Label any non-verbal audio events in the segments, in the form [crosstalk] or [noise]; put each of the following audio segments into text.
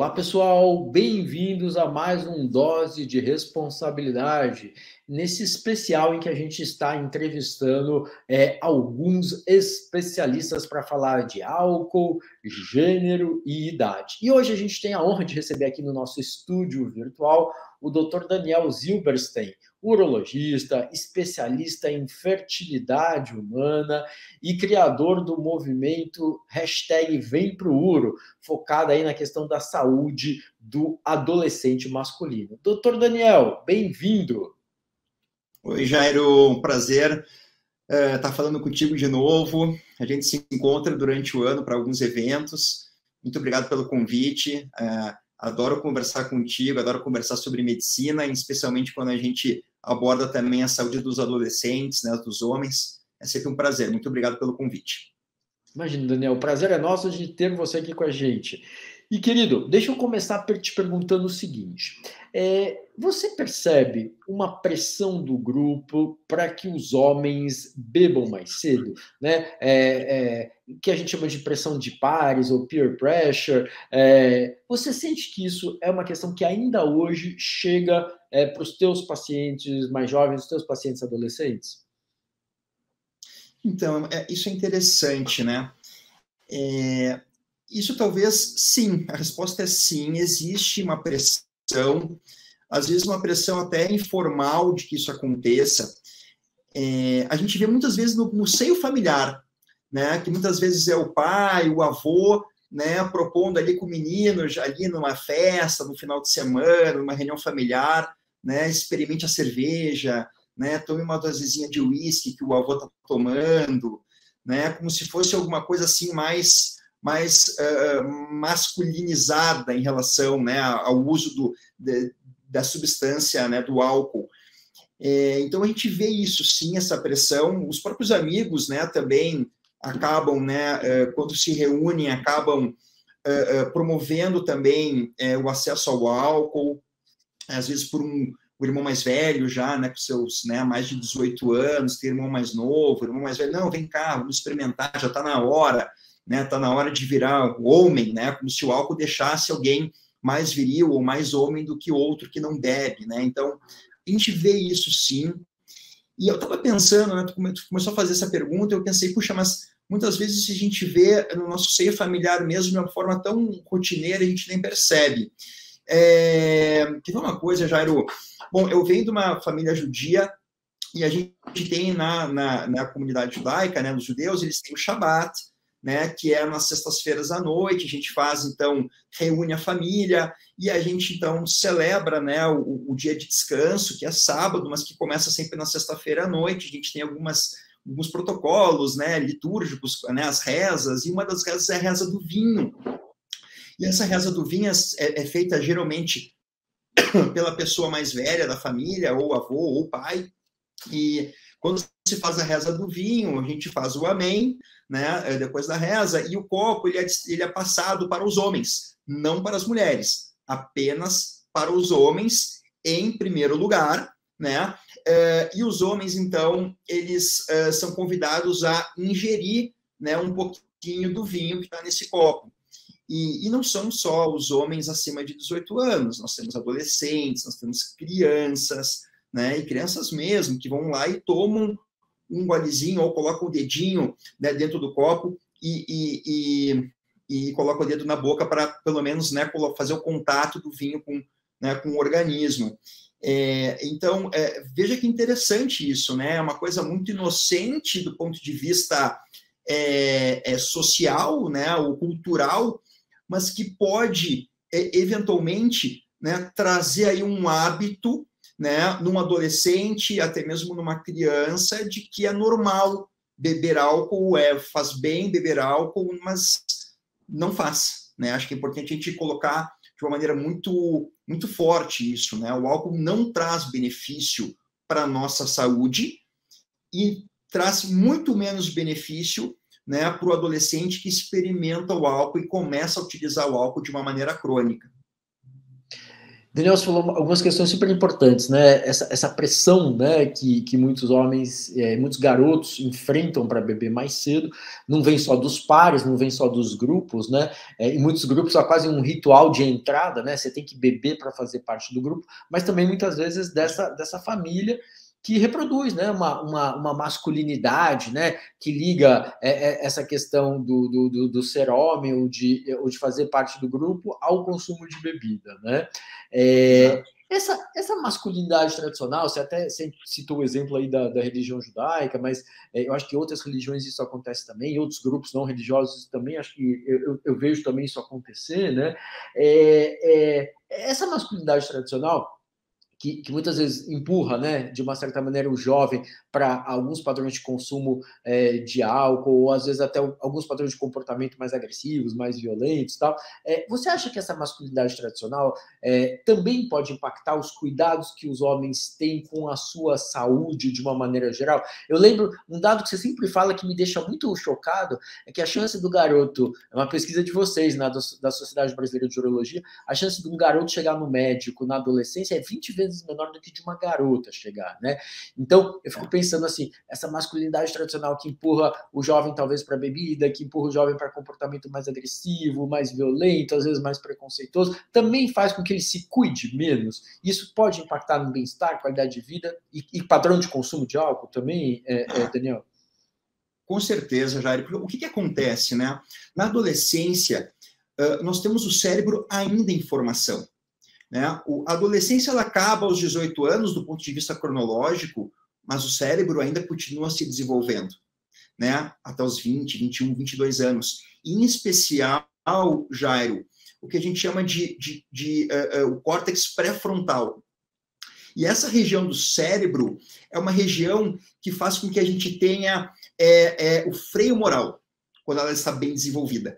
Olá, pessoal, bem-vindos a mais um Dose de Responsabilidade, nesse especial em que a gente está entrevistando é, alguns especialistas para falar de álcool, gênero e idade. E hoje a gente tem a honra de receber aqui no nosso estúdio virtual o Dr. Daniel Zilberstein, urologista, especialista em fertilidade humana e criador do movimento hashtag Vem Pro Uro, focado aí na questão da saúde do adolescente masculino. Doutor Daniel, bem-vindo. Oi, Jairo, um prazer estar uh, tá falando contigo de novo. A gente se encontra durante o ano para alguns eventos. Muito obrigado pelo convite. Uh, adoro conversar contigo, adoro conversar sobre medicina, especialmente quando a gente aborda também a saúde dos adolescentes, né, dos homens. É sempre um prazer. Muito obrigado pelo convite. Imagina, Daniel, o prazer é nosso de ter você aqui com a gente. E, querido, deixa eu começar te perguntando o seguinte: é, você percebe uma pressão do grupo para que os homens bebam mais cedo, né? É, é, que a gente chama de pressão de pares ou peer pressure. É, você sente que isso é uma questão que ainda hoje chega é, para os teus pacientes mais jovens, os teus pacientes adolescentes? Então, é, isso é interessante, né? É, isso talvez sim, a resposta é sim, existe uma pressão, às vezes uma pressão até informal de que isso aconteça. É, a gente vê muitas vezes no, no, seio familiar, né, que muitas vezes é o pai, o avô, né, propondo ali com o menino, ali numa festa, no final de semana, numa reunião familiar, né, experimente a cerveja, né, tome uma dosezinha de uísque que o avô está tomando, né, como se fosse alguma coisa assim mais mais uh, masculinizada em relação né, ao uso do, de, da substância, né, do álcool. É, então a gente vê isso sim, essa pressão. Os próprios amigos, né, também acabam, né, quando se reúnem, acabam promovendo também o acesso ao álcool, às vezes por um o irmão mais velho já, né, com seus, né, mais de 18 anos, tem irmão mais novo, irmão mais velho, não, vem cá, vamos experimentar, já está na hora, né? Tá na hora de virar homem, né? Como se o álcool deixasse alguém mais viril ou mais homem do que outro que não bebe, né? Então, a gente vê isso sim. E eu estava pensando, né? Tu começou a fazer essa pergunta, eu pensei, puxa, mas muitas vezes a gente vê no nosso seio familiar mesmo de uma forma tão rotineira, a gente nem percebe. É... Que uma coisa, Jairo. Bom, eu venho de uma família judia e a gente tem na, na, na comunidade judaica, né, nos judeus, eles têm o Shabat, né, que é nas sextas-feiras à noite, a gente faz, então, reúne a família, e a gente, então, celebra, né, o, o dia de descanso, que é sábado, mas que começa sempre na sexta-feira à noite, a gente tem algumas, alguns protocolos, né, litúrgicos, né, as rezas, e uma das rezas é a reza do vinho, e essa reza do vinho é, é feita, geralmente, [coughs] pela pessoa mais velha da família, ou avô, ou pai, e quando se faz a reza do vinho, a gente faz o amém, né, é, depois da reza, e o copo ele é, ele é passado para os homens, não para as mulheres, apenas para os homens em primeiro lugar, né? É, e os homens, então, eles é, são convidados a ingerir né, um pouquinho do vinho que está nesse copo. E, e, não são só os homens acima de 18 anos, nós temos adolescentes, nós temos crianças, né, e crianças mesmo, que vão lá e tomam um golezinho ou colocam o dedinho né, dentro do copo e, e, e, e colocam o dedo na boca para, pelo menos, né, fazer o contato do vinho com, né, com o organismo. É, então, é, veja que interessante isso, né? É uma coisa muito inocente do ponto de vista é, é social, né, ou cultural, mas que pode, é, eventualmente, né, trazer aí um hábito né, num adolescente, até mesmo numa criança, de que é normal beber álcool, é, faz bem beber álcool, mas não faz. Né? Acho que é importante a gente colocar de uma maneira muito, muito forte isso. Né? O álcool não traz benefício para a nossa saúde e traz muito menos benefício né, para o adolescente que experimenta o álcool e começa a utilizar o álcool de uma maneira crônica. Daniel, você falou algumas questões super importantes, né? Essa, essa pressão, né, que, que muitos homens, é, muitos garotos enfrentam para beber mais cedo, não vem só dos pares, não vem só dos grupos, né? É, em muitos grupos há quase um ritual de entrada, né? Você tem que beber para fazer parte do grupo, mas também muitas vezes dessa, dessa família que reproduz né, uma, uma, uma, masculinidade, né, que liga é, é, essa questão do, do, do, ser homem ou de, ou de fazer parte do grupo ao consumo de bebida. Né? É, essa, essa masculinidade tradicional, você até citou o exemplo aí da, da religião judaica, mas é, eu acho que outras religiões isso acontece também, outros grupos não religiosos também, acho que eu, eu, eu vejo também isso acontecer, né? É, é, essa masculinidade tradicional, que, que, muitas vezes empurra, né, de uma certa maneira, o jovem para alguns padrões de consumo é, de álcool, ou às vezes até alguns padrões de comportamento mais agressivos, mais violentos tal. É, você acha que essa masculinidade tradicional é, também pode impactar os cuidados que os homens têm com a sua saúde de uma maneira geral? Eu lembro um dado que você sempre fala que me deixa muito chocado, é que a chance do garoto, é uma pesquisa de vocês, né, da Sociedade Brasileira de Urologia, a chance de um garoto chegar no médico na adolescência é 20 vezes vezes menor do que de uma garota chegar, né? Então, eu fico pensando assim, essa masculinidade tradicional que empurra o jovem talvez para bebida, que empurra o jovem para comportamento mais agressivo, mais violento, às vezes mais preconceituoso, também faz com que ele se cuide menos. Isso pode impactar no bem-estar, qualidade de vida e, e, padrão de consumo de álcool também, é, é, Daniel? Com certeza, Jair. Porque o que, que acontece, né? Na adolescência, uh, nós temos o cérebro ainda em formação. Né? a adolescência ela acaba aos 18 anos, do ponto de vista cronológico, mas o cérebro ainda continua se desenvolvendo, né? até os 20, 21, 22 anos. E, em especial, Jairo, o que a gente chama de, de, de uh, uh, o córtex pré-frontal. E essa região do cérebro é uma região que faz com que a gente tenha é, é, o freio moral, quando ela está bem desenvolvida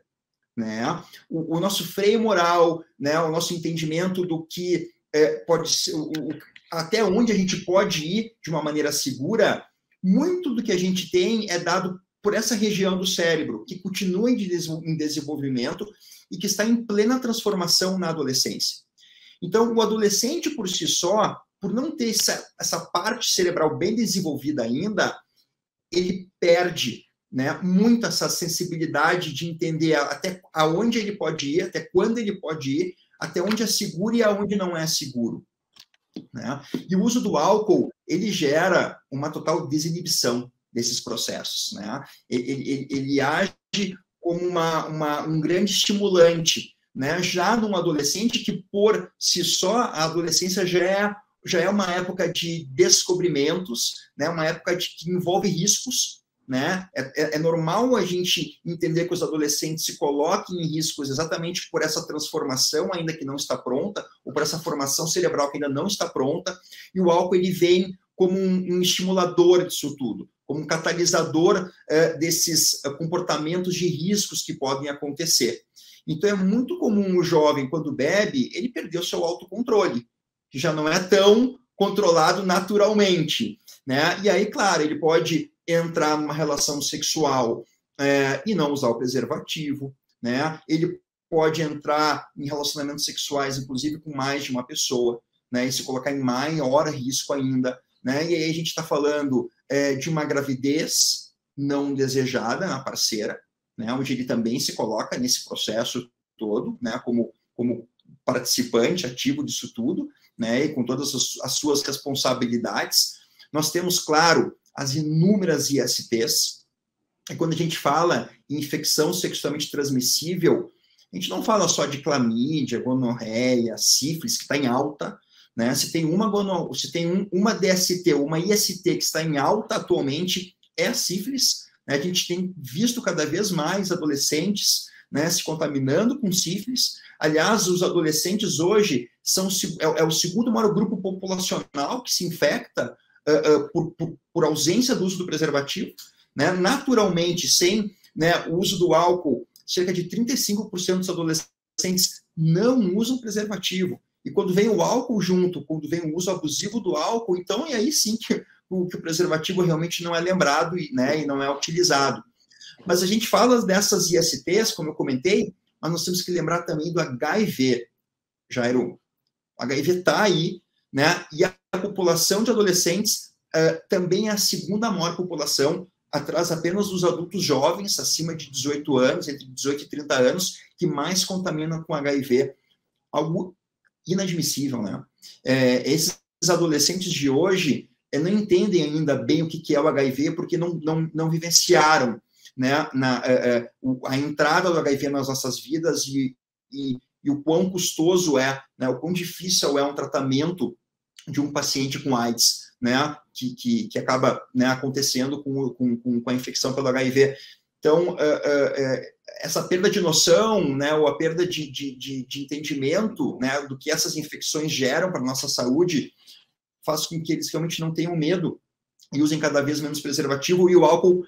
né? O, o, nosso freio moral, né? O nosso entendimento do que é, pode ser, o, o, até onde a gente pode ir de uma maneira segura, muito do que a gente tem é dado por essa região do cérebro que continua em, desenvolvimento e que está em plena transformação na adolescência. Então, o adolescente por si só, por não ter essa, essa parte cerebral bem desenvolvida ainda, ele perde né, muito essa sensibilidade de entender até aonde ele pode ir, até quando ele pode ir, até onde é seguro e aonde não é seguro. Né? E o uso do álcool, ele gera uma total desinibição desses processos. Né? Ele, ele, ele age como uma, uma, um grande estimulante, né? já num adolescente que, por si só, a adolescência já é, já é uma época de descobrimentos, né? uma época de, que envolve riscos, né? É, é, é, normal a gente entender que os adolescentes se coloquem em riscos exatamente por essa transformação ainda que não está pronta, ou por essa formação cerebral que ainda não está pronta, e o álcool ele vem como um, um estimulador disso tudo, como um catalisador é, desses é, comportamentos de riscos que podem acontecer. Então é muito comum o jovem, quando bebe, ele perder o seu autocontrole, que já não é tão controlado naturalmente. Né? E aí, claro, ele pode entrar numa relação sexual é, e não usar o preservativo, né? Ele pode entrar em relacionamentos sexuais, inclusive com mais de uma pessoa, né? E se colocar em maior risco ainda, né? E aí a gente está falando é, de uma gravidez não desejada na parceira, né? Onde ele também se coloca nesse processo todo, né? Como como participante ativo disso tudo, né? E com todas as, as suas responsabilidades. Nós temos, claro, as inúmeras ISTs. E quando a gente fala em infecção sexualmente transmissível, a gente não fala só de clamídia, gonorreia, sífilis, que está em alta, né? Se tem uma gono, se tem um, uma DST, uma IST que está em alta atualmente, é a sífilis. Né? A gente tem visto cada vez mais adolescentes né, se contaminando com sífilis. Aliás, os adolescentes hoje são é, é o segundo maior grupo populacional que se infecta uh, por, por, por, ausência do uso do preservativo, né? naturalmente, sem né, o uso do álcool, cerca de 35% dos adolescentes não usam preservativo. E quando vem o álcool junto, quando vem o uso abusivo do álcool, então é aí sim que o, que o preservativo realmente não é lembrado e, né, e não é utilizado. Mas a gente fala dessas ISTs, como eu comentei, mas nós temos que lembrar também do HIV, Jairo. O HIV está aí, né? E a população de adolescentes uh, também é a segunda maior população, atrás apenas dos adultos jovens, acima de 18 anos, entre 18 e 30 anos, que mais contaminam com HIV. Algo inadmissível, né? É, esses adolescentes de hoje é, não entendem ainda bem o que é o HIV, porque não, não, não vivenciaram né, na, é a entrada do HIV nas nossas vidas e, e, e o quão custoso é, né, o quão difícil é um tratamento de um paciente com AIDS, né, que, que, que acaba né, acontecendo com, com, com a infecção pelo HIV. Então, uh, uh, essa perda de noção, né, ou a perda de, de, de, de entendimento né, do que essas infecções geram para a nossa saúde, faz com que eles realmente não tenham medo e usem cada vez menos preservativo, e o álcool,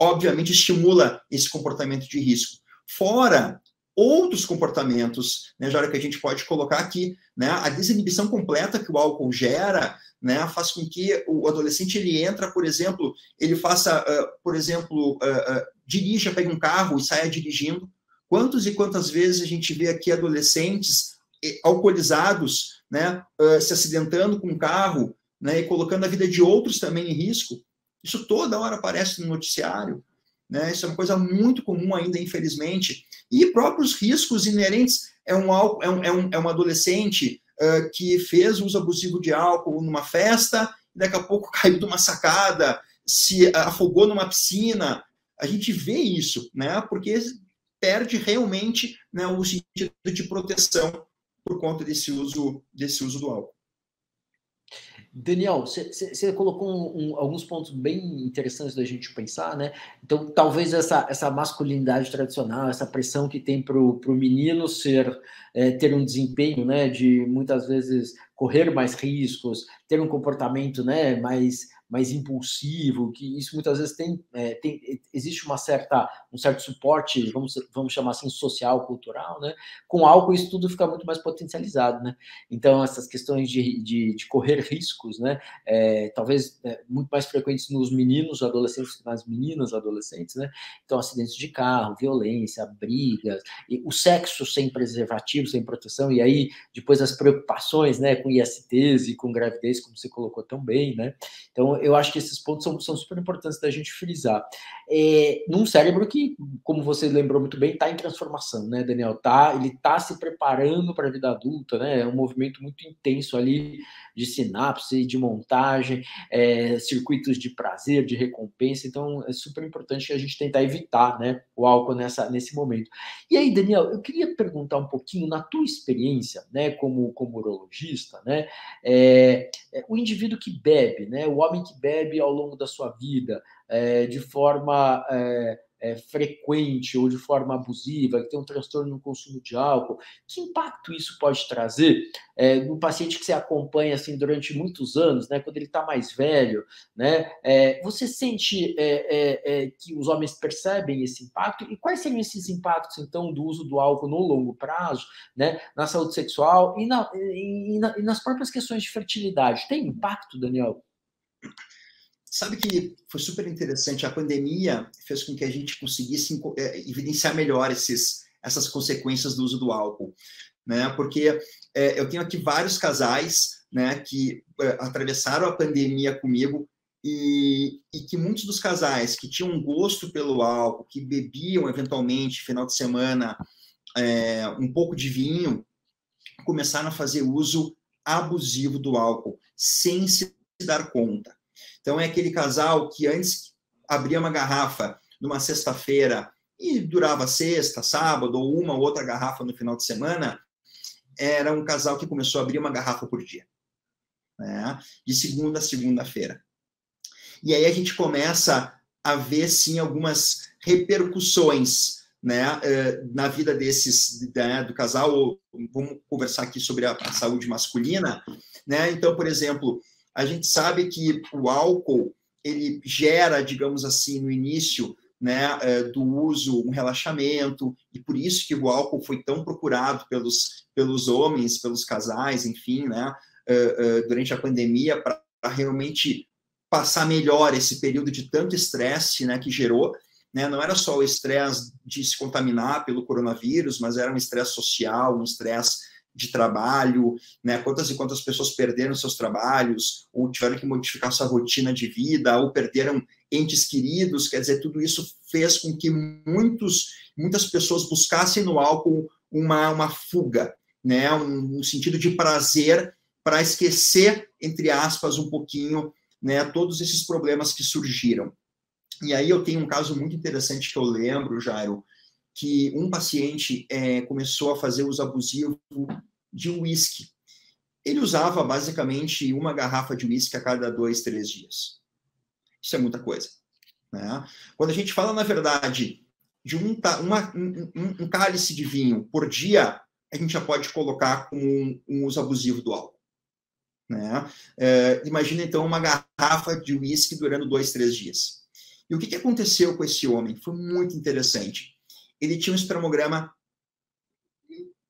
obviamente, estimula esse comportamento de risco. Fora outros comportamentos, né, que a gente pode colocar aqui, né, a desinibição completa que o álcool gera, né, faz com que o adolescente ele entra, por exemplo, ele faça, uh, por exemplo, uh, uh, dirija, pega um carro e saia dirigindo. Quantos e quantas vezes a gente vê aqui adolescentes eh, alcoolizados, né, se acidentando com um carro, né, e colocando a vida de outros também em risco? Isso toda hora aparece no noticiário. Né? Isso é uma coisa muito comum ainda, infelizmente. E próprios riscos inerentes. É um, é um, é um, é um adolescente uh, que fez uso abusivo de álcool numa festa, daqui a pouco [laughs] caiu de uma sacada, se afogou numa piscina. A gente vê isso, né? Porque perde realmente né, o sentido de proteção por conta desse uso, desse uso do álcool. Daniel, você colocou um, um, alguns pontos bem interessantes da gente pensar, né? Então, talvez essa, essa masculinidade tradicional, essa pressão que tem para o menino ser é, ter um desempenho, né? De muitas vezes correr mais riscos, ter um comportamento, né? Mais mais impulsivo, que isso muitas vezes tem, é, tem existe uma certa, um certo suporte, vamos, vamos chamar assim, social, cultural, né? Com álcool isso tudo fica muito mais potencializado, né? Então essas questões de, de, de correr riscos, né? É, talvez é, muito mais frequentes nos meninos adolescentes que nas meninas adolescentes, né? Então acidentes de carro, violência, brigas, o sexo sem preservativo, sem proteção, e aí depois as preocupações, né? Com ISTs e com gravidez, como você colocou tão bem, né? Então eu acho que esses pontos são, são super importantes da gente frisar. É, num cérebro que, como você lembrou muito bem, está em transformação, né, Daniel? Tá, ele está se preparando para a vida adulta, né? É um movimento muito intenso ali de sinapse, de montagem, é, circuitos de prazer, de recompensa. Então, é super importante a gente tentar evitar, né, o álcool nessa, nesse momento. E aí, Daniel, eu queria perguntar um pouquinho na tua experiência, né, como, como urologista, né, é, é, o indivíduo que bebe, né, o homem que bebe ao longo da sua vida, é, de forma é, é, frequente ou de forma abusiva, que tem um transtorno no consumo de álcool, que impacto isso pode trazer é, no paciente que você acompanha assim durante muitos anos, né, quando ele está mais velho, né? É, você sente é, que os homens percebem esse impacto e quais seriam esses impactos então do uso do álcool no longo prazo, né, na saúde sexual e, na, e, na, e nas próprias questões de fertilidade? Tem impacto, Daniel? Sabe que foi super interessante. A pandemia fez com que a gente conseguisse é, evidenciar melhor esses, essas consequências do uso do álcool, né? Porque é, eu tenho aqui vários casais, né, que é, atravessaram a pandemia comigo e, e, que muitos dos casais que tinham gosto pelo álcool, que bebiam eventualmente final de semana é, um pouco de vinho, começaram a fazer uso abusivo do álcool sem se dar conta. Então, é aquele casal que antes abria uma garrafa numa sexta-feira e durava sexta, sábado, ou uma ou outra garrafa no final de semana, era um casal que começou a abrir uma garrafa por dia, né? de segunda a segunda-feira. E aí a gente começa a ver, sim, algumas repercussões né, eh, na vida desses, né, do casal. Vamos conversar aqui sobre a saúde masculina. Né? Então, por exemplo, a gente sabe que o álcool ele gera, digamos assim, no início né, é, do uso um relaxamento e por isso que o álcool foi tão procurado pelos pelos homens, pelos casais, enfim, né, é, é, durante a pandemia para realmente passar melhor esse período de tanto estresse, né, que gerou, né, não era só o estresse de se contaminar pelo coronavírus, mas era um estresse social, um estresse de trabalho, né? Quantas e quantas pessoas perderam seus trabalhos, ou tiveram que modificar sua rotina de vida, ou perderam entes queridos, quer dizer, tudo isso fez com que muitos, muitas pessoas buscassem no álcool uma, uma fuga, né? Um, um sentido de prazer para esquecer, entre aspas, um pouquinho, né? Todos esses problemas que surgiram. E aí eu tenho um caso muito interessante que eu lembro, Jairo, que um paciente é, começou a fazer uso abusivo de uísque. Ele usava basicamente uma garrafa de uísque a cada dois, três dias. Isso é muita coisa. Né? Quando a gente fala, na verdade, de um, uma, um, um, cálice de vinho por dia, a gente já pode colocar como um, um uso abusivo do álcool. Né? É, imagina, então, uma garrafa de uísque durando dois, três dias. E o que, que aconteceu com esse homem? Foi muito interessante ele tinha um espermograma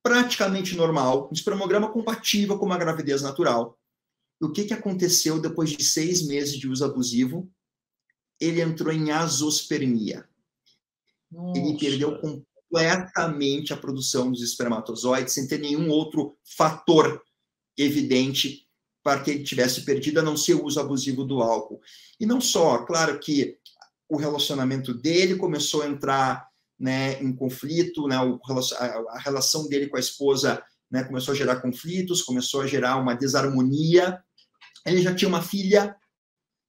praticamente normal, um espermograma compatível com uma gravidez natural. E o que, que aconteceu depois de seis meses de uso abusivo? Ele entrou em azospermia. Nossa. Ele perdeu completamente a produção dos espermatozoides, sem ter nenhum outro fator evidente para que ele tivesse perdido, a não ser o uso abusivo do álcool. E não só, claro que o relacionamento dele começou a entrar né, em conflito, né, a relação dele com a esposa né, começou a gerar conflitos, começou a gerar uma desarmonia. Ele já tinha uma filha,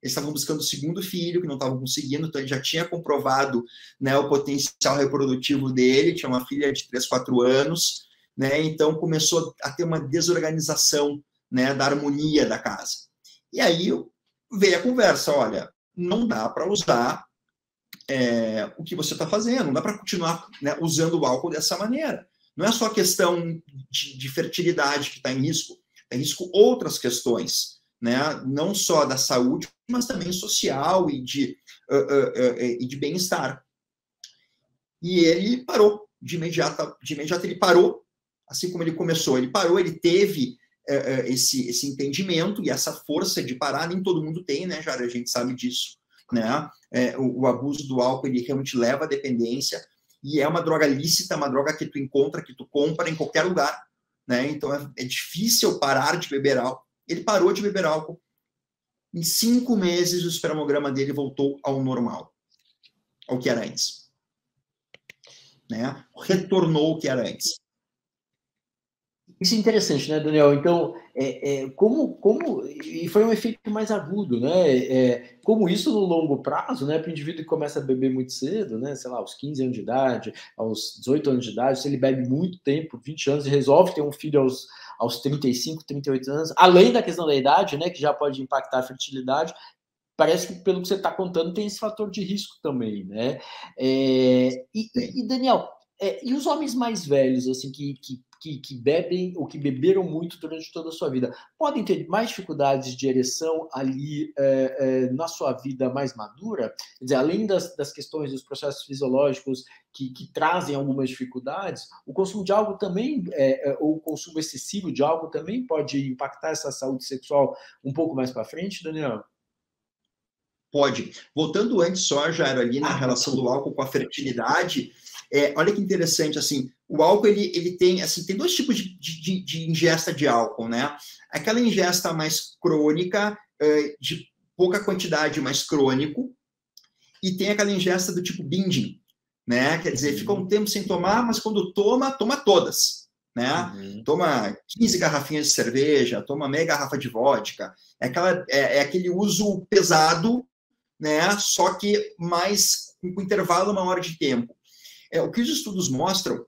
eles estavam buscando o segundo filho, que não estavam conseguindo, então ele já tinha comprovado né, o potencial reprodutivo dele, tinha uma filha de 3, 4 anos, né, então começou a ter uma desorganização né, da harmonia da casa. E aí veio a conversa, olha, não dá para usar é, o que você está fazendo, não dá para continuar né, usando o álcool dessa maneira. Não é só questão de, de fertilidade que está em risco, tem risco outras questões, né? não só da saúde, mas também social e de, uh, uh, uh, de bem-estar. E ele parou, de imediato, de imediato ele parou, assim como ele começou, ele parou, ele teve esse, esse entendimento e essa força de parar, nem todo mundo tem, né, Jara? A gente sabe disso né? É, o, o, abuso do álcool ele realmente leva à dependência e é uma droga lícita, uma droga que tu encontra, que tu compra em qualquer lugar, né? Então é, é difícil parar de beber álcool. Ele parou de beber álcool. Em cinco meses o espermograma dele voltou ao normal, ao que era antes, né? Retornou o que era antes. Isso é interessante, né, Daniel? Então, é, é, como, como. E foi um efeito mais agudo, né? É, como isso no longo prazo, né? Para o indivíduo que começa a beber muito cedo, né? Sei lá, aos 15 anos de idade, aos 18 anos de idade, se ele bebe muito tempo, 20 anos, e resolve ter um filho aos, aos 35, 38 anos, além da questão da idade, né? Que já pode impactar a fertilidade, parece que, pelo que você está contando, tem esse fator de risco também, né? É, e, e, Daniel, é, e os homens mais velhos, assim, que, que que, que, bebem ou que beberam muito durante toda a sua vida podem ter mais dificuldades de ereção ali é, é, na sua vida mais madura? Quer dizer, além das, das questões dos processos fisiológicos que, que, trazem algumas dificuldades, o consumo de álcool também, é, ou o consumo excessivo de álcool também pode impactar essa saúde sexual um pouco mais para frente, Daniel? Pode. Voltando antes só, Jairo, ali na ah, relação do álcool com a fertilidade, é, olha que interessante, assim, o álcool, ele, ele tem, assim, tem dois tipos de, de, de ingesta de álcool, né? Aquela ingesta mais crônica, é, de pouca quantidade, mais crônico, e tem aquela ingesta do tipo binging, né? Quer dizer, fica um tempo sem tomar, mas quando toma, toma todas, né? Uhum. Toma 15 garrafinhas de cerveja, toma meia garrafa de vodka. É, aquela, é, é aquele uso pesado, né? Só que mais com intervalo maior de tempo. É, o que os estudos mostram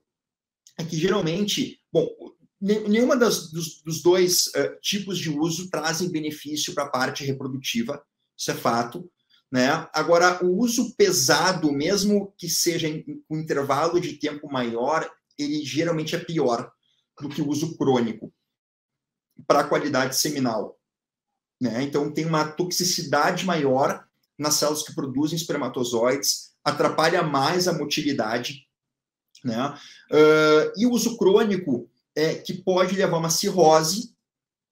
é que geralmente, bom, nenhuma das, dos, dos dois uh, tipos de uso trazem benefício para a parte reprodutiva, isso é fato. Né? Agora, o uso pesado, mesmo que seja em, um intervalo de tempo maior, ele geralmente é pior do que o uso crônico para a qualidade seminal. Né? Então, tem uma toxicidade maior nas células que produzem espermatozoides, atrapalha mais a motilidade, né? Uh, e o uso crônico é que pode levar uma cirrose,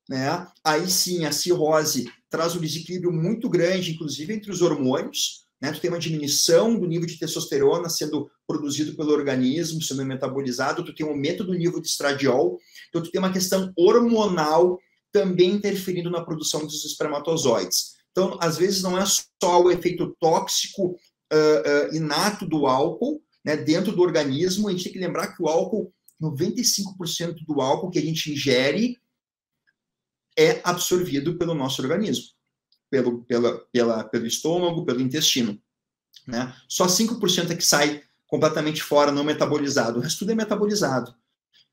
né? Aí sim, a cirrose traz um desequilíbrio muito grande, inclusive entre os hormônios, né? Tu tem uma diminuição do nível de testosterona sendo produzido pelo organismo, sendo metabolizado, tu tem um aumento do nível de estradiol, então tu tem uma questão hormonal também interferindo na produção dos espermatozoides. Então, às vezes, não é só o efeito tóxico uh, uh, inato do álcool né, dentro do organismo, a gente tem que lembrar que o álcool, 95% do álcool que a gente ingere é absorvido pelo nosso organismo pelo, pela, pela, pelo estômago, pelo intestino. Né? Só 5% é que sai completamente fora, não metabolizado. O resto tudo é metabolizado.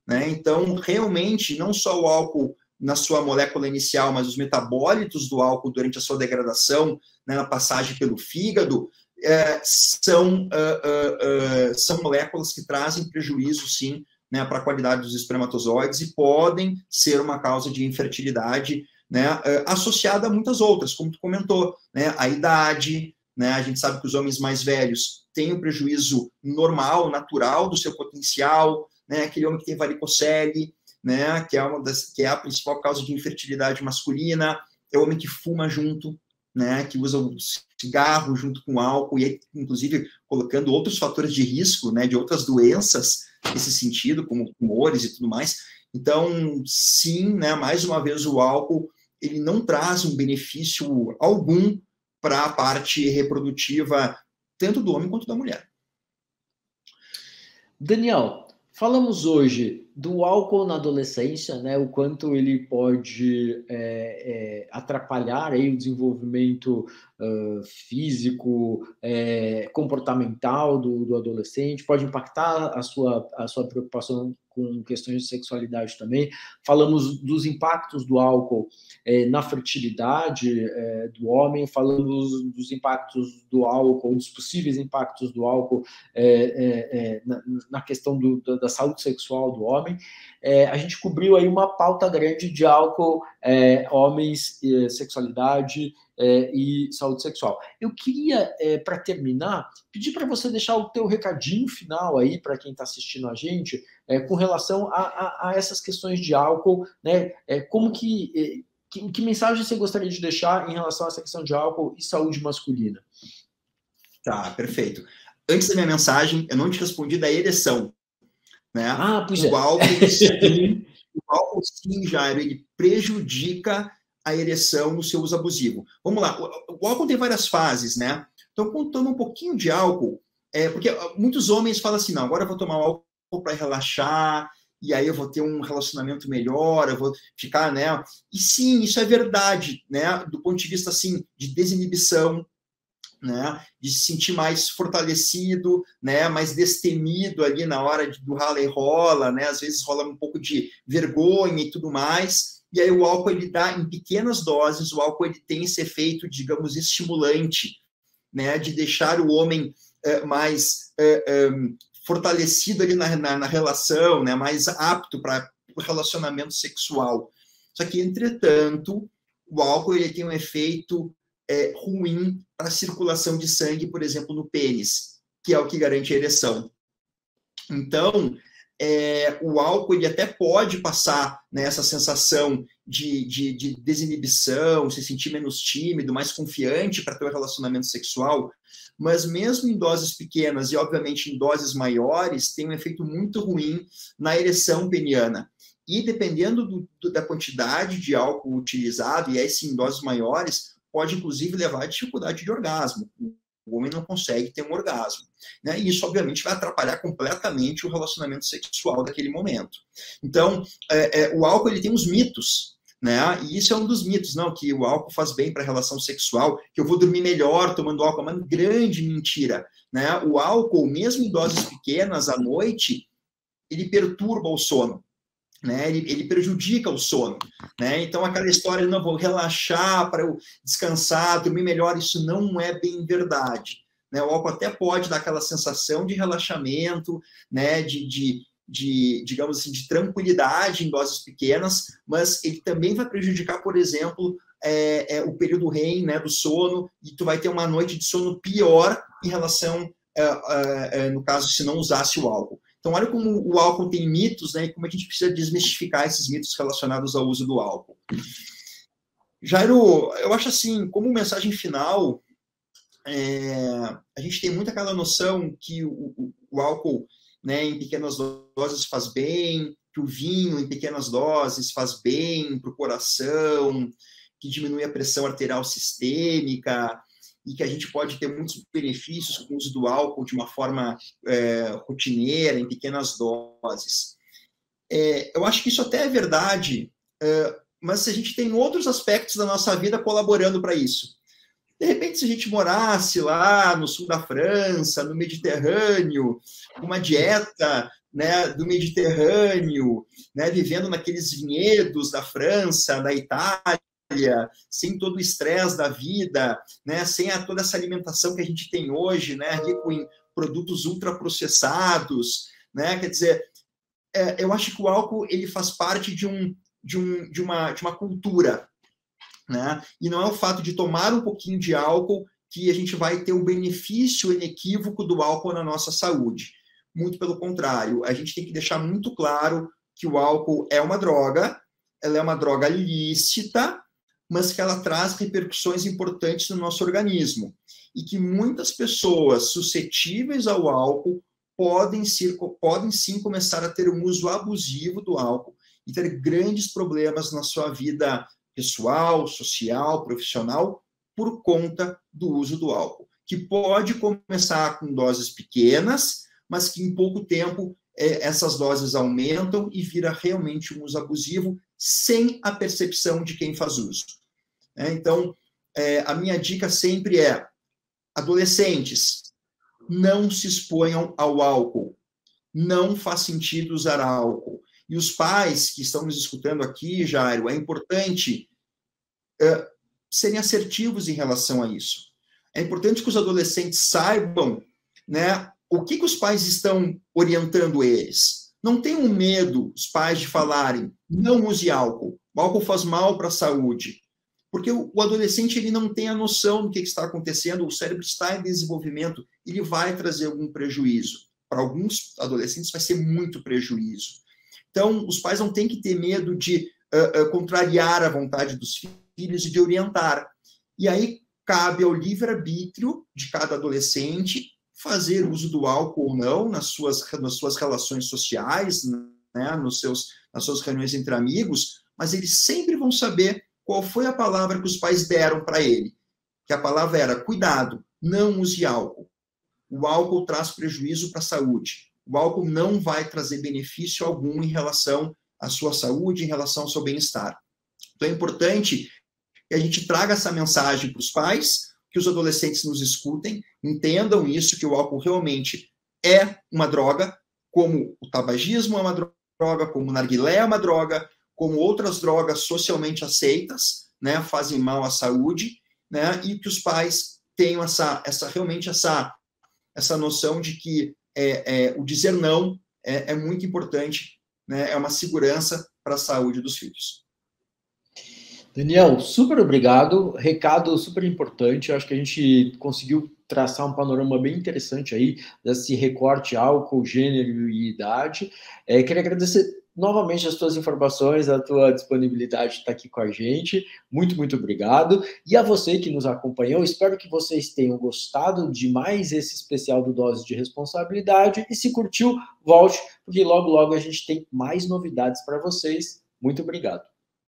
Né? Então, realmente, não só o álcool na sua molécula inicial, mas os metabólitos do álcool durante a sua degradação, né, na passagem pelo fígado, é, são, uh, uh, uh, são moléculas que trazem prejuízo, sim, né, para a qualidade dos espermatozoides e podem ser uma causa de infertilidade né, associada a muitas outras, como tu comentou, né, a idade, né, a gente sabe que os homens mais velhos têm o um prejuízo normal, natural do seu potencial, né, aquele homem que tem varicocele, né, que é uma das, que é a principal causa de infertilidade masculina, é o homem que fuma junto, né, que usa o cigarro junto com álcool, e inclusive colocando outros fatores de risco, né, de outras doenças nesse sentido, como tumores e tudo mais. Então, sim, né, mais uma vez o álcool ele não traz um benefício algum para a parte reprodutiva, tanto do homem quanto da mulher. Daniel, falamos hoje do álcool na adolescência, né? O quanto ele pode é, é, atrapalhar aí o desenvolvimento físico, é, comportamental do, do adolescente, pode impactar a sua, a sua preocupação com questões de sexualidade também. Falamos dos impactos do álcool é, na fertilidade é, do homem, falamos dos impactos do álcool, dos possíveis impactos do álcool é, na, na, questão do, da, da, saúde sexual do homem. A gente cobriu aí uma pauta grande de álcool, homens, sexualidade é, e saúde sexual. Eu queria, é, para terminar, pedir para você deixar o teu recadinho final aí para quem está assistindo a gente é, com relação a, a, a, essas questões de álcool, né? É, como que, é, que, que mensagem você gostaria de deixar em relação a essa questão de álcool e saúde masculina? Tá, perfeito. Antes da minha mensagem, eu não te respondi da ereção. Né? Ah, pois o é. Álcool, [laughs] sim, o álcool, sim, Jairo, ele prejudica a ereção no seu uso abusivo. Vamos lá, o, álcool tem várias fases, né? Então, contando um pouquinho de álcool, é, porque muitos homens falam assim, não, agora eu vou tomar álcool para relaxar, e aí eu vou ter um relacionamento melhor, eu vou ficar, né? E sim, isso é verdade, né? Do ponto de vista, assim, de desinibição, né? De se sentir mais fortalecido, né? Mais destemido ali na hora do rala e rola, né? Às vezes rola um pouco de vergonha e tudo mais, e aí o álcool ele dá em pequenas doses, o álcool ele tem esse efeito, digamos, estimulante, né, de deixar o homem é, mais é, é, fortalecido ali na, na, na, relação, né, mais apto para o relacionamento sexual. Só que, entretanto, o álcool ele tem um efeito é, ruim para a circulação de sangue, por exemplo, no pênis, que é o que garante a ereção. Então, é, o álcool ele até pode passar né, sensação de, de, de, desinibição, se sentir menos tímido, mais confiante para ter um relacionamento sexual, mas mesmo em doses pequenas e, obviamente, em doses maiores, tem um efeito muito ruim na ereção peniana. E dependendo do, do, da quantidade de álcool utilizado, e aí sim, em doses maiores, pode inclusive levar a dificuldade de orgasmo o homem não consegue ter um orgasmo. Né? E isso, obviamente, vai atrapalhar completamente o relacionamento sexual daquele momento. Então, é, é, o álcool ele tem uns mitos. Né? E isso é um dos mitos, não, que o álcool faz bem para a relação sexual, que eu vou dormir melhor tomando álcool, é uma grande mentira, né? O álcool, mesmo em doses pequenas à noite, ele perturba o sono né? Ele, ele, prejudica o sono, né? Então aquela história de não vou relaxar para eu descansar, dormir melhor, isso não é bem verdade, né? O álcool até pode dar aquela sensação de relaxamento, né? De, de, de digamos assim, de tranquilidade em doses pequenas, mas ele também vai prejudicar, por exemplo, é, é, o período REM, né? Do sono e tu vai ter uma noite de sono pior em relação, é, no caso se não usasse o álcool. Então, olha como o álcool tem mitos, né? E como a gente precisa desmistificar esses mitos relacionados ao uso do álcool. Jairo, eu acho assim, como mensagem final, é, a gente tem muito aquela noção que o, o, o álcool né, em pequenas doses faz bem, que o vinho em pequenas doses faz bem para o coração, que diminui a pressão arterial sistêmica e que a gente pode ter muitos benefícios com o uso do álcool de uma forma é, rotineira, em pequenas doses. É, eu acho que isso até é verdade, é, mas a gente tem outros aspectos da nossa vida colaborando para isso. De repente, se a gente morasse lá no sul da França, no Mediterrâneo, uma dieta né, do Mediterrâneo, né, vivendo naqueles vinhedos da França, da Itália, sem todo o estresse da vida, né, sem a, toda essa alimentação que a gente tem hoje, né, rico em produtos ultraprocessados, né, quer dizer, é, eu acho que o álcool ele faz parte de, um, de, um, de, uma, de uma cultura, né? E não é o fato de tomar um pouquinho de álcool que a gente vai ter o benefício inequívoco do álcool na nossa saúde. Muito pelo contrário, a gente tem que deixar muito claro que o álcool é uma droga, ela é uma droga lícita, mas que ela traz repercussões importantes no nosso organismo. E que muitas pessoas suscetíveis ao álcool podem, ser, podem sim começar a ter um uso abusivo do álcool e ter grandes problemas na sua vida pessoal, social, profissional, por conta do uso do álcool, que pode começar com doses pequenas, mas que em pouco tempo essas doses aumentam e vira realmente um uso abusivo sem a percepção de quem faz uso. É, então, é, a minha dica sempre é: adolescentes, não se exponham ao álcool. Não faz sentido usar álcool. E os pais que estão nos escutando aqui, Jairo, é importante é, serem assertivos em relação a isso. É importante que os adolescentes saibam né, o que, que os pais estão orientando eles. Não tenham medo, os pais, de falarem, não use álcool. O álcool faz mal para a saúde. Porque o, o adolescente ele não tem a noção do que, que está acontecendo, o cérebro está em desenvolvimento, ele vai trazer algum prejuízo. Para alguns adolescentes vai ser muito prejuízo. Então, os pais não têm que ter medo de uh, uh, contrariar a vontade dos filhos e de orientar. E aí cabe ao livre-arbítrio de cada adolescente fazer uso do álcool ou não nas suas, nas suas relações sociais, né, nos seus, nas suas reuniões entre amigos, mas eles sempre vão saber qual foi a palavra que os pais deram para ele. Que a palavra era: cuidado, não use álcool. O álcool traz prejuízo para a saúde o álcool não vai trazer benefício algum em relação à sua saúde, em relação ao seu bem-estar. Então é importante que a gente traga essa mensagem para os pais, que os adolescentes nos escutem, entendam isso, que o álcool realmente é uma droga, como o tabagismo é uma droga, como o narguilé é uma droga, como outras drogas socialmente aceitas, né, fazem mal à saúde, né, e que os pais tenham essa, essa realmente essa, essa noção de que é, é, o dizer não é, é muito importante, né? é uma segurança para a saúde dos filhos. Daniel, super obrigado. Recado super importante. Acho que a gente conseguiu traçar um panorama bem interessante aí desse recorte álcool, gênero e idade. É, queria agradecer novamente as tuas informações, a tua disponibilidade de estar aqui com a gente. Muito, muito obrigado. E a você que nos acompanhou, espero que vocês tenham gostado de mais esse especial do Dose de Responsabilidade. E se curtiu, volte, porque logo, logo a gente tem mais novidades para vocês. Muito obrigado.